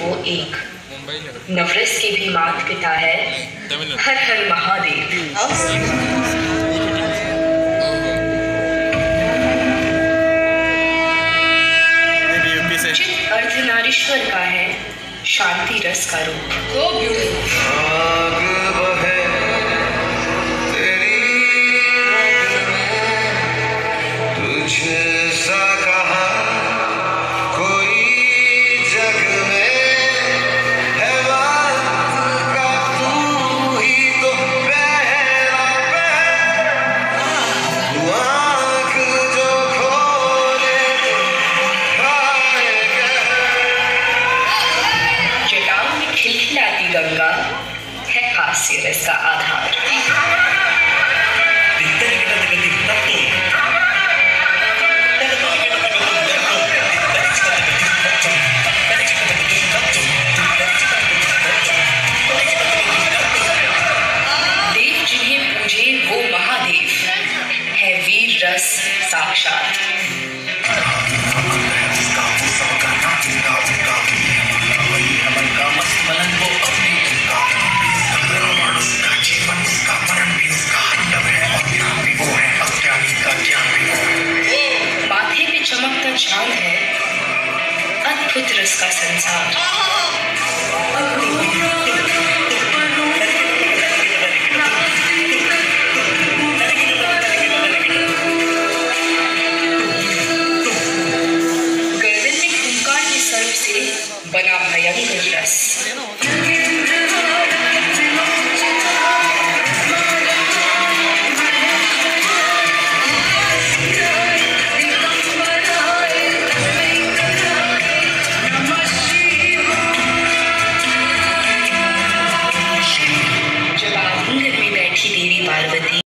वो एक नफरत के भी मात पिता है। हर हर महादेव। अर्धनारीश्वर का है शांति रस का रूप। हास्य रस आधार। देव जिन्हें पूजे वो महादेव है वीर रस साक्षात। चमकता है। अद्भुत रस का संसार। के सर्प से बना भयंकर रस।